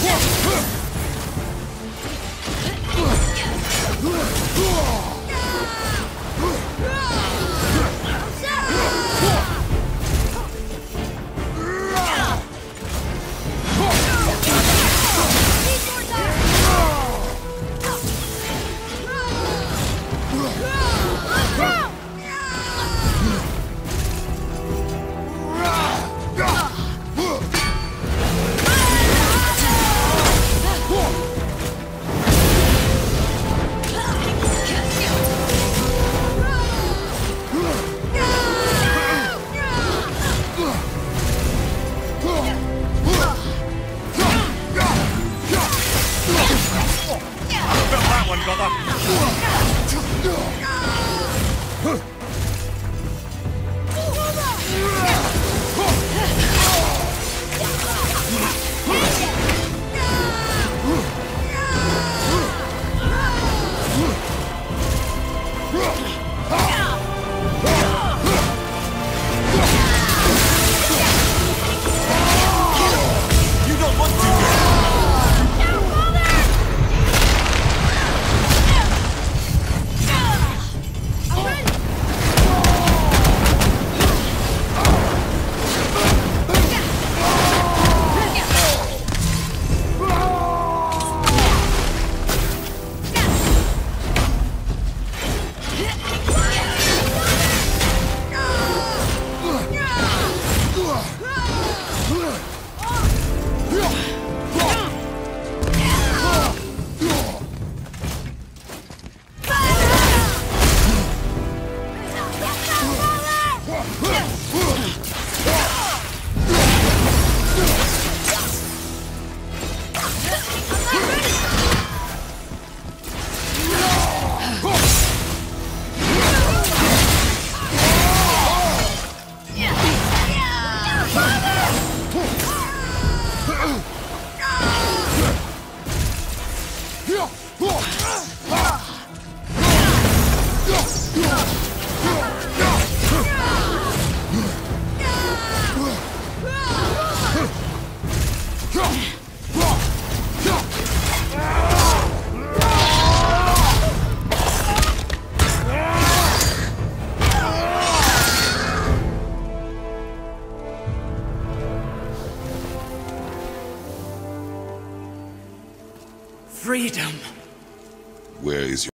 Yeah. 원과다 Freedom. Where is your